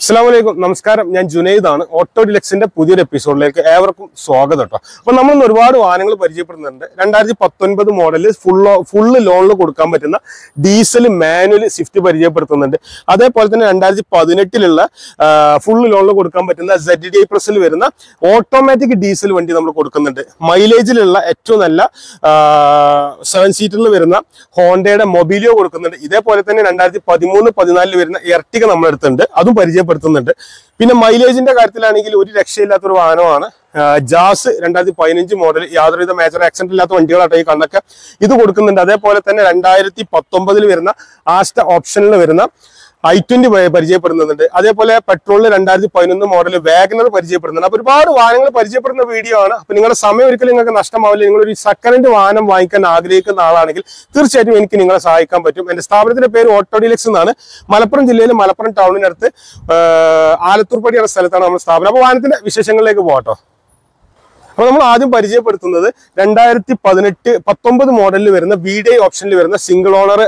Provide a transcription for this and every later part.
അസ്സാം വലൈക്കും നമസ്കാരം. ഞാൻ ജുനൈദാണ്. ഓട്ടോ ഡിലക്സിന്റെ പുതിയൊരു എപ്പിസോഡിലേക്ക് ഏവർക്കും സ്വാഗതം കേട്ടോ. അപ്പൊ നമ്മൾ ഒരുപാട് വാഹനങ്ങൾ പരിചയപ്പെടുന്നുണ്ട്. രണ്ടായിരത്തി പത്തൊൻപത് മോഡലിൽ ഫുള്ള് ഫുള്ള് ലോണിൽ കൊടുക്കാൻ പറ്റുന്ന ഡീസൽ മാനുവൽ സ്വിഫ്റ്റ് പരിചയപ്പെടുത്തുന്നുണ്ട്. അതേപോലെ തന്നെ രണ്ടായിരത്തി പതിനെട്ടിലുള്ള ഫുള്ള് ലോണിൽ കൊടുക്കാൻ പറ്റുന്ന സെഡ് ഡി പ്ലസിൽ വരുന്ന ഓട്ടോമാറ്റിക് ഡീസൽ വണ്ടി നമ്മൾ കൊടുക്കുന്നുണ്ട്. മൈലേജിലുള്ള ഏറ്റവും നല്ല സെവൻ സീറ്ററിൽ വരുന്ന ഹോണ്ടയുടെ മൊബിലിയോ കൊടുക്കുന്നുണ്ട്. ഇതേപോലെ തന്നെ രണ്ടായിരത്തി പതിമൂന്ന് പതിനാലിൽ വരുന്ന എർട്ടിക നമ്മളെടുത്തുണ്ട് അതും പരിചയപ്പെടുത്തുന്നുണ്ട് പിന്നെ മൈലേജിന്റെ കാര്യത്തിലാണെങ്കിൽ ഒരു രക്ഷയില്ലാത്തൊരു വാഹനമാണ്. ജാസ് രണ്ടായിരത്തി പതിനഞ്ച് മോഡൽ യാതൊരുവിധ മേജർ ആക്സിഡന്റ് ഇല്ലാത്ത വണ്ടികളാട്ടെ ഈ കണ്ണൊക്കെ ഇത് കൊടുക്കുന്നുണ്ട്. അതേപോലെ തന്നെ രണ്ടായിരത്തി പത്തൊമ്പതിൽ വരുന്ന ആസ്റ്റ ഓപ്ഷനിൽ വരുന്ന ഐ ട്വന്റി പരിചയപ്പെടുന്നുണ്ട്. അതേപോലെ പെട്രോളിൽ രണ്ടായിരത്തി പതിനൊന്ന് മോഡൽ വാഗനർ പരിചയപ്പെടുന്നുണ്ട്. അപ്പൊ ഒരുപാട് വാഹനങ്ങൾ പരിചയപ്പെടുന്ന വീഡിയോ ആണ്. അപ്പൊ നിങ്ങളുടെ സമയം ഒരിക്കലും നിങ്ങൾക്ക് നഷ്ടമാവില്ല. നിങ്ങൾ ഒരു സെക്കൻഡ് വാഹനം വാങ്ങിക്കാൻ ആഗ്രഹിക്കുന്ന ആളാണെങ്കിൽ തീർച്ചയായിട്ടും എനിക്ക് നിങ്ങളെ സഹായിക്കാൻ പറ്റും. എന്റെ സ്ഥാപനത്തിന്റെ പേര് ഓട്ടോ ഡിലക്സ് എന്നാണ്. മലപ്പുറം ജില്ലയിലെ മലപ്പുറം ടൗണിനടുത്ത് ആലത്തൂർപ്പടി എന്ന സ്ഥലത്താണ് നമ്മുടെ സ്ഥാപനം. അപ്പൊ വാഹനത്തിന്റെ വിശേഷങ്ങളിലേക്ക് പോകട്ടോ അപ്പൊ നമ്മൾ ആദ്യം പരിചയപ്പെടുത്തുന്നത് രണ്ടായിരത്തി പതിനെട്ട് പത്തൊമ്പത് മോഡലിൽ വരുന്ന വി ഡേ ഓപ്ഷനിൽ വരുന്ന സിംഗിൾ ഓണർ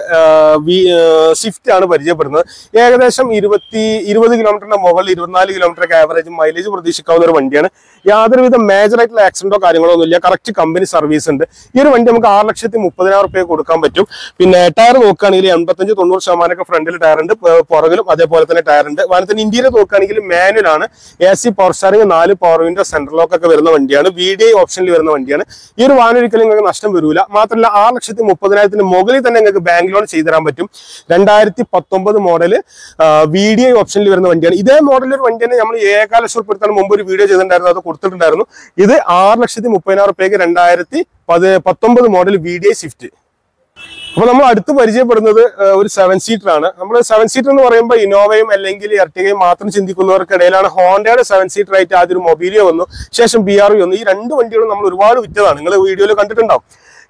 സ്വിഫ്റ്റ് ആണ് പരിചയപ്പെടുന്നത്. ഏകദേശം ഇരുപത്തി ഇരുപത് കിലോമീറ്ററിന്റെ മുകളിൽ ഇരുപത്തിനാല് കിലോമീറ്റർ ഒക്കെ ആവറേജ് മൈലേജ് പ്രതീക്ഷിക്കാവുന്ന ഒരു വണ്ടിയാണ്. യാതൊരുവിധ മേജർ ആയിട്ടുള്ള ആക്സിഡന്റോ കാര്യങ്ങളോ ഒന്നുമില്ല. കറക്റ്റ് കമ്പനി സർവീസ് ഉണ്ട്. ഈ ഒരു വണ്ടി നമുക്ക് ആറ് ലക്ഷത്തി മുപ്പതിനായിരം റുപ്യ കൊടുക്കാൻ പറ്റും. പിന്നെ ടയർ നോക്കുകയാണെങ്കിൽ എൺപത്തഞ്ച് തൊണ്ണൂറ് ശതമാനമൊക്കെ ഫ്രണ്ടിൽ ടയർ ഉണ്ട്. പുറകിലും അതേപോലെ തന്നെ ടയർ ഉണ്ട്. വനത്തിന് ഇന്ത്യയിൽ നോക്കുകയാണെങ്കിൽ മാനുവൽ ആണ്. എ സി പവർ സ്റ്റാറിംഗ് നാല് പവർ വിൻഡോ സെൻട്രൽ ലോക്ക് ഒക്കെ വരുന്ന വണ്ടിയാണ്. വി ഡി ഐ ഓപ്ഷനിൽ വരുന്ന വണ്ടിയാണ്. ഈ ഒരു വാഹനം ഒരിക്കലും നിങ്ങൾക്ക് നഷ്ടം വരില്ല മാത്രമല്ല ആറ് ലക്ഷത്തി മുപ്പതിനായിരത്തിന് മുകളിൽ തന്നെ നിങ്ങൾക്ക് ബാങ്ക് ലോൺ ചെയ്തു തരാൻ പറ്റും. രണ്ടായിരത്തി പത്തൊമ്പത് മോഡൽ വി ഡി ഐ ഓപ്ഷനിൽ വരുന്ന വണ്ടിയാണ്. ഇതേ മോഡലിൽ ഒരു വണ്ടി തന്നെ നമ്മൾ ഏകാല ഉൾപ്പെടുത്താൻ മുമ്പ് ഒരു വീഡിയോ ചെയ്തിട്ടുണ്ടായിരുന്നു. അത് കൊടുത്തിട്ടുണ്ടായിരുന്നു. ഇത് ആറ് ലക്ഷത്തി മുപ്പതിനായിരം റുപ്യക്ക് രണ്ടായിരത്തി പത് പത്തൊമ്പത് model V D I Swift അപ്പൊ നമ്മൾ അടുത്ത് പരിചയപ്പെടുന്നത് ഒരു സെവൻ സീറ്റർ ആണ്. നമ്മൾ സെവൻ സീറ്റർ എന്ന് പറയുമ്പോൾ ഇന്നോവയും അല്ലെങ്കിൽ എർട്ടികയും മാത്രം ചിന്തിക്കുന്നവർക്കിടയിലാണ് ഹോണ്ടയുടെ സെവൻ സീറ്റർ ആയിട്ട് ആദ്യം ഒരു മൊബീലിയോ വന്നു. ശേഷം ബി ആർ വന്നു. ഈ രണ്ട് വണ്ടികളും നമ്മൾ ഒരുപാട് വിറ്റതാണ്. നിങ്ങൾ വീഡിയോയിൽ കണ്ടിട്ടുണ്ടാവും.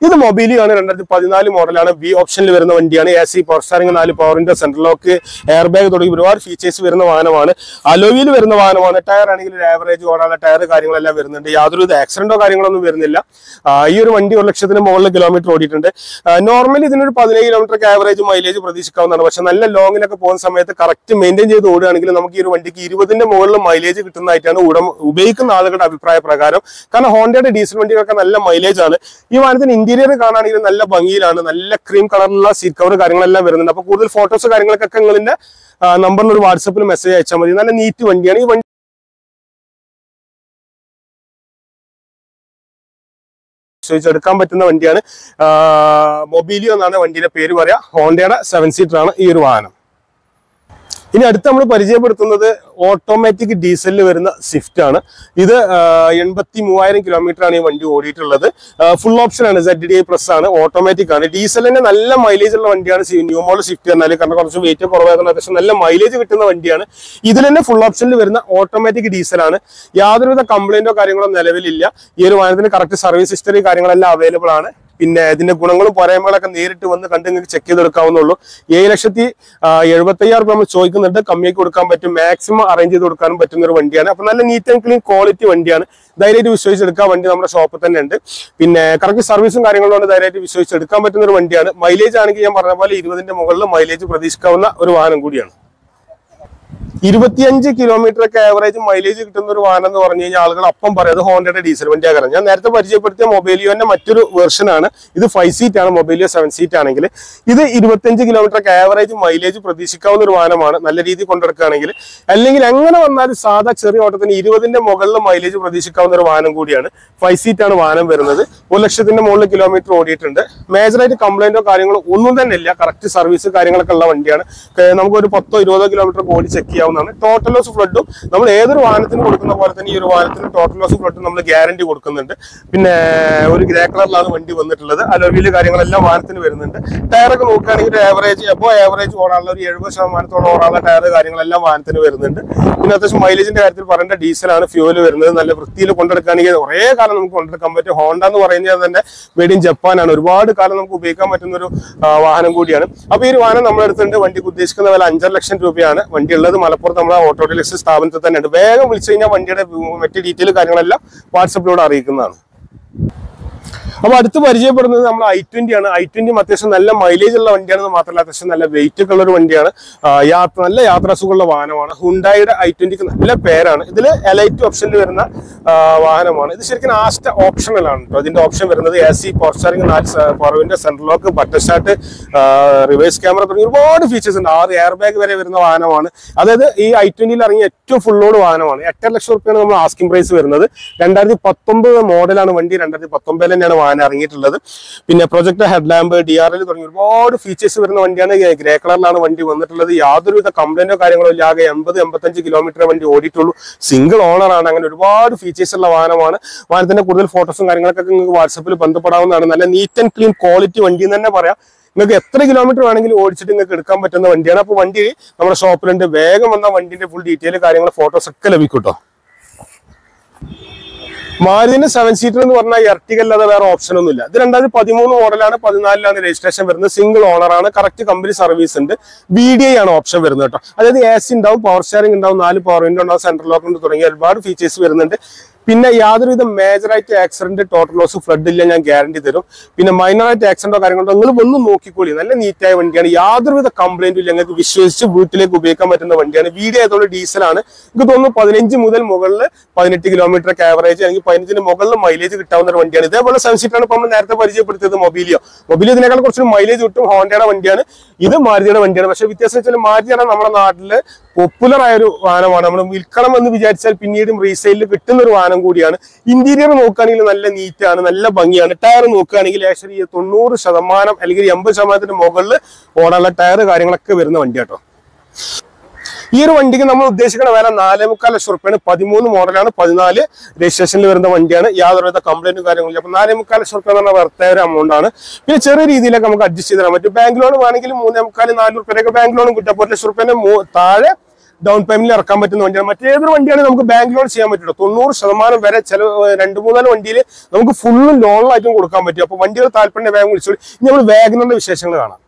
ഇത് മൊബൈലിയാണ് രണ്ടായിരത്തി പതിനാല് മോഡലാണ് വി ഓപ്ഷനിൽ വരുന്ന വണ്ടിയാണ്. എ സി പവർ സ്റ്റാറിംഗ് നാല് പവറിന്റെ സെൻട്രൽ ലോക്ക് എയർ ബാഗ് തുടങ്ങി ഒരുപാട് ഫീച്ചേഴ്സ് വരുന്ന വാഹനമാണ്. അലോവിയിൽ വരുന്ന വാഹനമാണ്. ടയർ ആണെങ്കിൽ ഒരു ആവറേജ് ഓടാനുള്ള ടയർ കാര്യങ്ങളെല്ലാം വരുന്നുണ്ട്. യാതൊരു ആക്സിഡന്റോ കാര്യങ്ങളൊന്നും വരുന്നില്ല. ഈ ഒരു വണ്ടി ഒരു ലക്ഷത്തിന് മുകളിൽ കിലോമീറ്റർ ഓടിയിട്ടുണ്ട്. നോർമലി ഇതിനൊരു പതിനേഴ് കിലോമീറ്റർ ആവറേജ് മൈലേജ് പ്രതീക്ഷിക്കാവുന്നതാണ്. പക്ഷെ നല്ല ലോങ്ങിലൊക്കെ പോകുന്ന സമയത്ത് കറക്റ്റ് മെയിന്റെയിൻ ചെയ്ത് ഓടുകയാണെങ്കിൽ നമുക്ക് ഈ ഒരു വണ്ടിക്ക് ഇരുപതിന്റെ മുകളിൽ മൈലേജ് കിട്ടുന്നതായിട്ടാണ് ഉടമ ഉപയോഗിക്കുന്ന ആളുകളുടെ അഭിപ്രായ പ്രകാരം. കാരണം ഹോണ്ടയുടെ ഡീസൽ വണ്ടികളൊക്കെ നല്ല മൈലേജ് ആണ്. ഈ വാഹനത്തിന് ഇന്റീരിയർ കാണാണെങ്കിൽ നല്ല ഭംഗിയിലാണ് നല്ല ക്രീം കളറിലുള്ള സീറ്റ് കവർ കാര്യങ്ങളെല്ലാം വരുന്നുണ്ട്. അപ്പൊ കൂടുതൽ ഫോട്ടോസ് കാര്യങ്ങളൊക്കെ നിങ്ങളുടെ നമ്പറിൽ ഒരു വാട്സപ്പിൽ മെസ്സേജ് അയച്ചാൽ മതി. നല്ല നീറ്റ് വണ്ടിയാണ്. ഈ വണ്ടി എടുക്കാൻ പറ്റുന്ന വണ്ടിയാണ്. മൊബീലിയോ എന്നാണ് വണ്ടിയുടെ പേര് പറയാ. ഹോണ്ടയുടെ സെവൻ സീറ്റർ ആണ് ഈ ഒരു വാഹനം. ഇനി അടുത്ത് നമ്മൾ പരിചയപ്പെടുത്തുന്നത് ഓട്ടോമാറ്റിക് ഡീസലിൽ വരുന്ന സ്വിഫ്റ്റ് ആണ്. ഇത് എൺപത്തി മൂവായിരം കിലോമീറ്റർ ആണ് ഈ വണ്ടി ഓടിയിട്ടുള്ളത്. ഫുൾ ഓപ്ഷൻ ആണ് സെഡ് ഡി പ്ലസ് ആണ് ഓട്ടോമാറ്റിക് ആണ്. ഡീസലിന്റെ നല്ല മൈലേജ് ഉള്ള വണ്ടിയാണ് ന്യൂ മോഡൽ സ്വിഫ്റ്റ് എന്നാൽ കാരണം കുറച്ച് വെയിറ്റ് കുറവായതുകൊണ്ട് അത്യാവശ്യം നല്ല മൈലേജ് കിട്ടുന്ന വണ്ടിയാണ്. ഇതിൽ തന്നെ ഫുൾ ഓപ്ഷനിൽ വരുന്ന ഓട്ടോമാറ്റിക് ഡീസലാണ് യാതൊരുവിധ കംപ്ലൈന്റോ കാര്യങ്ങളോ നിലവിലില്ല. ഈ ഒരു വാഹനത്തിന് കറക്റ്റ് സർവീസ് ഹിസ്റ്ററി കാര്യങ്ങളെല്ലാം അവൈലബിൾ ആണ്. പിന്നെ ഇതിന്റെ ഗുണങ്ങളും പോരായ്മകളൊക്കെ നേരിട്ട് വന്ന് കണ്ട് നിങ്ങൾക്ക് ചെക്ക് ചെയ്തെടുക്കാവുന്നുള്ളൂ ഏഴ് ലക്ഷത്തി എഴുപത്തി അയ്യായിരം രൂപ നമ്മൾ ചോദിക്കുന്നുണ്ട്. കമ്മിയാക്കി കൊടുക്കാൻ പറ്റും. മാക്സിമം അറേഞ്ച് ചെയ്ത് കൊടുക്കാനും പറ്റുന്ന ഒരു വണ്ടിയാണ്. അപ്പൊ നല്ല നീറ്റ് ആൻഡ് ക്ലീൻ ക്വാളിറ്റി വണ്ടിയാണ്. ധൈര്യമായിട്ട് വിശ്വസിച്ചെടുക്കാൻ വണ്ടി നമ്മുടെ ഷോപ്പിൽ തന്നെ ഉണ്ട്. പിന്നെ കറക്റ്റ് സർവീസും കാര്യങ്ങളും കൊണ്ട് ധൈര്യമായിട്ട് വിശ്വസിച്ചെടുക്കാൻ പറ്റുന്ന ഒരു വണ്ടിയാണ്. മൈലേജ് ആണെങ്കിൽ ഞാൻ പറഞ്ഞ പോലെ ഇരുപതിന്റെ മുകളിൽ മൈലേജ് പ്രതീക്ഷിക്കാവുന്ന ഒരു വാഹനം കൂടിയാണ്. ഇരുപത്തിയഞ്ച് കിലോമീറ്റർ ഒക്കെ ആവറേജ് മൈലേജ് കിട്ടുന്ന ഒരു വാഹനം എന്ന് പറഞ്ഞു കഴിഞ്ഞാൽ ആളുകൾ അപ്പം പറയും അത് ഹോണ്ടയുടെ ഡീസൽ വണ്ടിയാകാരം ഞാൻ നേരത്തെ പരിചയപ്പെടുത്തിയ മൊബൈലിയോന്റെ മറ്റൊരു വെർഷൻ ആണ്. ഇത് ഫൈവ് സീറ്റ് ആണ് മൊബൈലിയോ സെവൻ സീറ്റ് ആണെങ്കിൽ. ഇത് ഇരുപത്തിയഞ്ച് കിലോമീറ്റർ ഒക്കെ ആവറേജ് മൈലേജ് പ്രതീക്ഷിക്കാവുന്ന ഒരു വാഹനമാണ് നല്ല രീതിയിൽ കൊണ്ടെടുക്കുകയാണെങ്കിൽ അല്ലെങ്കിൽ എങ്ങനെ വന്നാലും സാധാ ചെറിയ ഓട്ടത്തിന് ഇരുപതിന്റെ മുകളിൽ മൈലേജ് പ്രതീക്ഷിക്കാവുന്ന ഒരു വാഹനം കൂടിയാണ് ഫൈവ് സീറ്റ് ആണ് വാഹനം വരുന്നത്. ഒരു ലക്ഷത്തിന്റെ മുകളിൽ കിലോമീറ്റർ ഓടിയിട്ടുണ്ട്. മേജറായിട്ട് കംപ്ലൈന്റോ കാര്യങ്ങളോ ഒന്നും തന്നെ ഇല്ല. കറക്റ്റ് സർവീസ് കാര്യങ്ങളൊക്കെ ഉള്ള വണ്ടിയാണ്. നമുക്ക് ഒരു പത്തോ ഇരുപതോ കിലോമീറ്റർ ഓടി ചെക്ക് ചെയ്യാവുന്നതാണ് ടോട്ടൽ ലോസ് ഫ്ലഡും നമ്മൾ ഏതൊരു വാഹനത്തിന് കൊടുക്കുന്ന പോലെ തന്നെ ഈ ഒരു വാഹനത്തിന് ടോട്ടൽ ലോസ് ഫ്ലഡും നമ്മൾ ഗ്യാരണ്ടി കൊടുക്കുന്നുണ്ട്. പിന്നെ ഒരു ഗ്രേ കളറിലാണ് വണ്ടി വന്നിട്ടുള്ളത്. അലോവിയിൽ കാര്യങ്ങളെല്ലാം വാഹനത്തിന് വരുന്നുണ്ട്. ടയറൊക്കെ നോക്കുകയാണെങ്കിൽ ആവറേജ് എബോ ആവറേജ് ഓടാനുള്ള ഒരു എഴുപത് ശതമാനത്തോളം ഓടാനുള്ള ടയർ കാര്യങ്ങളെല്ലാം വാഹനത്തിന് വരുന്നുണ്ട്. പിന്നെ അത്യാവശ്യം മൈലേജിന്റെ കാര്യത്തിൽ പറയേണ്ട ഡീസലാണ് ഫ്യൂവൽ വരുന്നത്. നല്ല വൃത്തിയിൽ കൊണ്ടെടുക്കുകയാണെങ്കിൽ കുറേ കാലം നമുക്ക് കൊണ്ടെടുക്കാൻ പറ്റും. ഹോണ്ട എന്ന് പറയുന്നത് തന്നെ മെയ്ഡ് ഇൻ ജപ്പാനാണ് ഒരുപാട് കാലം നമുക്ക് ഉപയോഗിക്കാൻ പറ്റുന്ന ഒരു വാഹനം കൂടിയാണ്. അപ്പൊ ഈ ഒരു വാഹനം നമ്മളെടുത്തിട്ടുണ്ട്. വണ്ടിക്ക് ഉദ്ദേശിക്കുന്ന വില അഞ്ചര ലക്ഷം രൂപയാണ്. വണ്ടി ഉള്ളത് മലപ്പുറത്ത് നമ്മൾ ഓട്ടോ ഡീലേഴ്സ് സ്ഥാപനത്തിൽ തന്നെയുണ്ട്. വേഗം വിളിച്ചു കഴിഞ്ഞാൽ വണ്ടിയുടെ മറ്റ് ഡീറ്റെയിൽ കാര്യങ്ങളെല്ലാം വാട്സപ്പിലൂടെ അറിയിക്കുന്നതാണ്. അപ്പൊ അടുത്ത് പരിചയപ്പെടുന്നത് നമ്മൾ ഐ ട്വന്റി ആണ്. ഐ ട്വന്റി അത്യാവശ്യം നല്ല മൈലേജ് ഉള്ള വണ്ടിയാണ് മാത്രമല്ല അത്യാവശ്യം നല്ല വെയിറ്റ് ഒക്കെ ഉള്ള ഒരു വണ്ടിയാണ് യാത്ര നല്ല യാത്രാസുഖമുള്ള വാഹനമാണ്. ഹുണ്ടായുടെ ഐ ട്വന്റിക്ക് നല്ല പേരാണ്. ഇതിൽ എലൈറ്റ് ഓപ്ഷനിൽ വരുന്ന വാഹനമാണ്. ഇത് ശരിക്കും ആസ്റ്റ ഓപ്ഷണൽ ആണ് കേട്ടോ ഇതിന്റെ ഓപ്ഷൻ വരുന്നത് എ സി പോർച്ചാറിംഗ് നാല് പുറവിന്റെ central lock button start reverse camera തുടങ്ങി ഒരുപാട് ഫീച്ചേഴ്സ് ഉണ്ട്. ആറ് എയർ ബാഗ് വരെ വരുന്ന വാഹനമാണ്. അതായത് ഈ ഐ ട്വന്റിയിൽ ഇറങ്ങിയ ഏറ്റവും ഫുള്ളോട് വാഹനമാണ്. എട്ടര ലക്ഷം റുപ്യാണ് നമ്മൾ ആസ്കിംഗ് പ്രൈസ് വരുന്നത്. രണ്ടായിരത്തി പത്തൊമ്പത് മോഡലാണ് വണ്ടി. രണ്ടായിരത്തി പത്തൊമ്പതിൽ തന്നെയാണ് വാഹനം ഇറങ്ങിയിട്ടുള്ളത്. പിന്നെ project head lamp D R L തുടങ്ങി ഒരുപാട് ഫീച്ചേഴ്സ് വരുന്ന വണ്ടിയാണ്. ഗ്രേ കളറിലാണ് വണ്ടി വന്നിട്ടുള്ളത്. യാതൊരുവിധ കംപ്ലൈന്റോ കാര്യങ്ങളോ ഇല്ല. ആകെ എൺപത് എൺപത്തഞ്ച് കിലോമീറ്റർ വണ്ടി ഓടിയിട്ടുള്ളൂ. സിംഗിൾ ഓണർ ആണ്. അങ്ങനെ ഒരുപാട് ഫീച്ചേഴ്സ് ഉള്ള വാഹനമാണ്. വാഹനത്തിന്റെ കൂടുതൽ ഫോട്ടോസും കാര്യങ്ങളൊക്കെ നിങ്ങൾക്ക് വാട്സപ്പിൽ ബന്ധപ്പെടാവുന്നതാണ്. നല്ല നീറ്റ് ആൻഡ് ക്ലീൻ ക്വാളിറ്റി വണ്ടി എന്ന് തന്നെ പറയാം. നിങ്ങൾക്ക് എത്ര കിലോമീറ്റർ വേണമെങ്കിലും ഓടിച്ചിട്ട് നിങ്ങൾക്ക് എടുക്കാൻ പറ്റുന്ന വണ്ടിയാണ്. അപ്പോൾ വണ്ടി നമ്മുടെ ഷോപ്പിലുണ്ട് വേഗം വന്ന വണ്ടിന്റെ ഫുൾ ഡീറ്റെയിൽ കാര്യങ്ങൾ ഫോട്ടോസ് ഒക്കെ ലഭിക്കും കേട്ടോ മാരുതിന്റെ സെവൻ സീറ്റർ എന്ന് പറഞ്ഞാൽ എർട്ടിക അല്ലാതെ വേറെ ഓപ്ഷൻ ഒന്നുമില്ല. ഇത് രണ്ടായിരത്തി പതിമൂന്ന് മോഡലാണ് പതിനാലിലാണ് രജിസ്ട്രേഷൻ വരുന്നത്. സിംഗിൾ ഓണർ ആണ്. കറക്റ്റ് കമ്പനി സർവീസ് ഉണ്ട്. ബി ഡി ഐ ആണ് ഓപ്ഷൻ വരുന്നത് കേട്ടോ. അതായത് എ സി ഉണ്ടാവും പവർ ഷെയറിംഗ് ഉണ്ടാവും നാല് പവർ വിൻഡോ ഉണ്ടാവും സെൻട്രൽ ലോക്ക് ഉണ്ട് തുടങ്ങിയ ഒരുപാട് ഫീച്ചേഴ്സ് വരുന്നുണ്ട്. പിന്നെ യാതൊരുവിധ മേജറായിട്ട് ആക്സിഡന്റ് ടോട്ടൽ ലോസ് ഫ്ലഡ് ഇല്ല ഞാൻ ഗ്യാരണ്ടി തരും. പിന്നെ മൈനറായിട്ട് ആക്സിഡന്റോ കാര്യങ്ങളോ നിങ്ങൾ ഒന്ന് നോക്കിക്കോളി. നല്ല നീറ്റായ വണ്ടിയാണ്. യാതൊരുവിധ കംപ്ലൈന്റും ഇല്ല. നിങ്ങൾക്ക് വിശ്വസിച്ച് വീട്ടിലേക്ക് ഉപയോഗിക്കാൻ പറ്റുന്ന വണ്ടിയാണ്. വീഡിയോ ആയതുകൊണ്ട് ഡീസലാണ് എനിക്ക് തോന്നുന്നു പതിനഞ്ച് മുതൽ മുകളിൽ പതിനെട്ട് കിലോമീറ്റർ ആവറേജ് അല്ലെങ്കിൽ പതിനഞ്ചിന് മുകളിൽ മൈലേജ് കിട്ടാവുന്ന ഒരു വണ്ടിയാണ്. ഇതേപോലെ സെവൻ സീറ്റാണ് ഇപ്പൊ നമ്മൾ നേരത്തെ പരിചയപ്പെടുത്തിയത് മൊബിലിയോ. മൊബിലിയോ ഇതിനേക്കാൾ കുറച്ച് മൈലേജ് കിട്ടും. ഹോണ്ടയുടെ വണ്ടിയാണ്. ഇത് മാരുതിയുടെ വണ്ടിയാണ്. പക്ഷേ വ്യത്യാസം വെച്ചാൽ മാരുതിയാണ് നമ്മുടെ നാട്ടിൽ പോപ്പുലർ ആയ ഒരു വാഹനമാണ്. നമ്മൾ വിൽക്കണം എന്ന് വിചാരിച്ചാൽ പിന്നീടും റീസെയിലിൽ കിട്ടുന്ന ഒരു വാഹനം കൂടിയാണ്. ഇന്റീരിയർ നോക്കുകയാണെങ്കിൽ നല്ല നീറ്റാണ് നല്ല ഭംഗിയാണ്. ടയർ നോക്കുകയാണെങ്കിൽ ഏകദേശം ഈ തൊണ്ണൂറ് ശതമാനം അല്ലെങ്കിൽ എൺപത് ശതമാനത്തിന് മുകളിൽ ഓടാനുള്ള ടയർ കാര്യങ്ങളൊക്കെ വരുന്ന വണ്ടി കേട്ടോ ഈ ഒരു വണ്ടിക്ക് നമ്മൾ ഉദ്ദേശിക്കുന്ന വില നാലേ മുക്കാൽ ലക്ഷം റുപ്യാണ്. പതിമൂന്ന് മോഡലാണ് പതിനാല് രജിസ്ട്രേഷനിൽ വരുന്ന വണ്ടിയാണ്. യാതൊരുവിധ കംപ്ലൈന്റും കാര്യങ്ങളില്ല അപ്പൊ നാലേ മുക്കാൽ ലക്ഷം റുപ്യ എന്ന് പറഞ്ഞാൽ വെറുതെ ഒരു എമൗണ്ട് ആണ്. പിന്നെ ചെറിയ രീതിയിലൊക്കെ നമുക്ക് അഡ്ജസ്റ്റ് ചെയ്ത് തരാൻ പറ്റും. ബാങ്ക് ലോൺ വേണമെങ്കിൽ മൂന്നേ മുക്കാൽ നാല് റുപ്യൊക്കെ ബാങ്ക് ലോണും കിട്ടും. അപ്പോൾ ഒരു ലക്ഷം റുപ്യന്റെ താഴെ ഡൗൺ പേയ്മെന്റിൽ ഇറക്കാൻ പറ്റുന്ന വണ്ടിയാണ്. മറ്റേതൊരു വണ്ടിയാണ് നമുക്ക് ബാങ്ക് ലോൺ ചെയ്യാൻ പറ്റുള്ളൂ. തൊണ്ണൂറ് ശതമാനം വരെ ചില രണ്ട് മൂന്നാൽ വണ്ടിയിൽ നമുക്ക് ഫുള്ള് ലോണിലായിട്ടും കൊടുക്കാൻ പറ്റും. അപ്പോൾ വണ്ടികൾ താല്പര്യം വേഗം വിളിച്ചോളൂ. ഇനി നമ്മൾ വാഗനറിന്റെ വിശേഷങ്ങൾ കാണാം.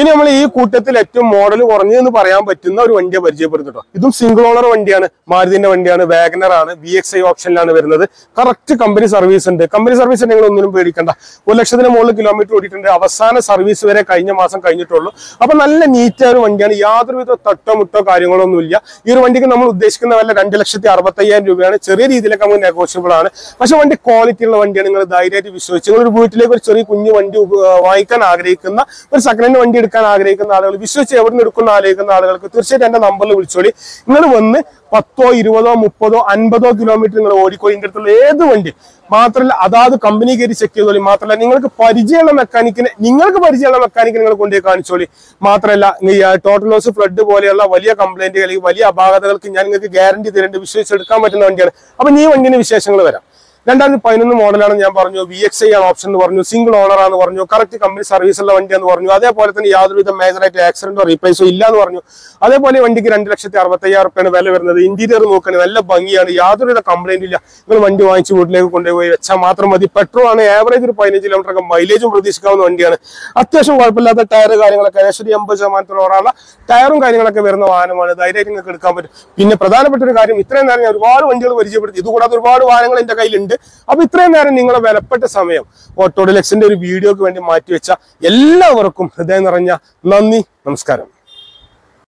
ഇനി നമ്മൾ ഈ കൂട്ടത്തിൽ ഏറ്റവും മോഡൽ കുറഞ്ഞതെന്ന് പറയാൻ പറ്റുന്ന ഒരു വണ്ടിയെ പരിചയപ്പെടുത്തിട്ടോ ഇതും സിംഗിൾ ഓണർ വണ്ടിയാണ് മാരുതിന്റെ വണ്ടിയാണ് വാഗനർ ആണ് വി എക്സ് ഐ ഓപ്ഷനിലാണ് വരുന്നത്. കറക്റ്റ് കമ്പനി സർവീസ് ഉണ്ട്. കമ്പനി സർവീസ് നിങ്ങൾ ഒന്നിനും പേടിക്കണ്ട. ഒരു ലക്ഷത്തിന് മുകളിൽ കിലോമീറ്റർ ഓടിയിട്ടുണ്ട്. അവസാന സർവീസ് വരെ കഴിഞ്ഞ മാസം കഴിഞ്ഞിട്ടുള്ളൂ. അപ്പൊ നല്ല നീറ്റായ ഒരു വണ്ടിയാണ്. യാതൊരുവിധ തട്ടോ മുട്ടോ കാര്യങ്ങളോ ഒന്നുമില്ല. ഈ ഒരു വണ്ടിക്ക് നമ്മൾ ഉദ്ദേശിക്കുന്ന വല്ല രണ്ട് ലക്ഷത്തി അറുപത്തയ്യായിരം രൂപയാണ്. ചെറിയ രീതിയിലൊക്കെ നമുക്ക് നെഗോഷ്യബിൾ ആണ്. പക്ഷെ വണ്ടി ക്വാളിറ്റി ഉള്ള വണ്ടിയാണ്. നിങ്ങൾ ധൈര്യമായിട്ട് വിശ്വസിച്ച് നിങ്ങൾ ഒരു വീട്ടിലേക്ക് ഒരു ചെറിയ കുഞ്ഞു വണ്ടി വാങ്ങിക്കാൻ ആഗ്രഹിക്കുന്ന ഒരു സെക്കൻഡ് ഹാൻഡ് വണ്ടി എടുക്കാൻ ആഗ്രഹിക്കുന്ന ആളുകൾ വിശ്വസിച്ച് എവിടെ നിന്ന് എടുക്കുന്ന ആഗ്രഹിക്കുന്ന ആളുകൾക്ക് തീർച്ചയായിട്ടും എന്റെ നമ്പറിൽ വിളിച്ചോളി. നിങ്ങൾ വന്ന് പത്തോ ഇരുപതോ മുപ്പതോ അൻപതോ കിലോമീറ്റർ നിങ്ങൾ ഓടിക്കോ ഇതിന്റെ അടുത്തുള്ള ഏത് വണ്ടി. മാത്രമല്ല അതാത് കമ്പനി കയറി ചെക്ക് ചെയ്തോളി. മാത്രമല്ല നിങ്ങൾക്ക് പരിചയമുള്ള മെക്കാനിക്കിനെ നിങ്ങൾക്ക് പരിചയമുള്ള മെക്കാനിക്കിനെ നിങ്ങൾ കൊണ്ടുപോയി കാണിച്ചോളി. മാത്രമല്ല ടോട്ടൽ ലോസ് ഫ്ലഡ് പോലെയുള്ള വലിയ കംപ്ലൈന്റ് അല്ലെങ്കിൽ വലിയ അപാകതകൾക്ക് ഞാൻ നിങ്ങൾക്ക് ഗ്യാരണ്ടി തരേണ്ടി വിശ്വസിച്ചെടുക്കാൻ പറ്റുന്ന വണ്ടിയാണ്. അപ്പൊ ഈ വണ്ടിന്റെ വിശേഷങ്ങൾ വരാം. രണ്ടായിരത്തി പതിനൊന്ന് മോഡലാണ് ഞാൻ പറഞ്ഞു. വി എക്സ് ഐ ആണ് ഓപ്ഷൻ എന്ന് പറഞ്ഞു. സിംഗിൾ ഓണർ ആണെന്ന് പറഞ്ഞു. കറക്റ്റ് കമ്പനി സർവീസ് ഉള്ള വണ്ടി എന്ന് പറഞ്ഞു. അതേപോലെ തന്നെ യാതൊരുവിധ മേജറായിട്ട് ആക്സിഡന്റോ റീപ്ലേസോ ഇല്ല എന്ന് പറഞ്ഞു. അതേപോലെ വണ്ടിക്ക് രണ്ട് ലക്ഷത്തി അറുപത്തയ്യായിരം റുപ്യാണ് വില വരുന്നത്. ഇന്റീരിയർ നോക്കുകയാണ് നല്ല ഭംഗിയാണ്. യാതൊരുവിധ കംപ്ലൈന്റ് ഇല്ല. നിങ്ങൾ വണ്ടി വാങ്ങിച്ച് വീട്ടിലേക്ക് കൊണ്ടുപോയി വെച്ചാൽ മാത്രം മതി. പെട്രോൾ ആണ് ആവറേജ് ഒരു പതിനഞ്ച് കിലോമീറ്റർ ഒക്കെ മൈലേജും പ്രതീക്ഷിക്കാവുന്ന വണ്ടിയാണ്. അത്യാവശ്യം കുഴപ്പമില്ലാത്ത ടയർ കാര്യങ്ങളൊക്കെ ഏകദേശം എൺപത് ശതമാനത്തിലോടുള്ള ടയറും കാര്യങ്ങളൊക്കെ വരുന്ന വാഹനമാണ്. ധൈര്യമായിട്ട് നിങ്ങൾക്ക് എടുക്കാൻ പറ്റും. പിന്നെ പ്രധാനപ്പെട്ട ഒരു കാര്യം ഇത്രയും നേരം ഞാൻ ഒരുപാട് വണ്ടികൾ പരിചയപ്പെടുത്തി. ഇതുകൂടാതെ ഒരുപാട് വാഹനങ്ങൾ എന്റെ കയ്യിലുണ്ട്. അപ്പൊ ഇത്രയും നേരം നിങ്ങളെ വിലപ്പെട്ട സമയം ഓട്ടോഡിലെക്സിന്റെ ഒരു വീഡിയോക്ക് വേണ്ടി മാറ്റിവെച്ച എല്ലാവർക്കും ഹൃദയം നിറഞ്ഞ നന്ദി നമസ്കാരം.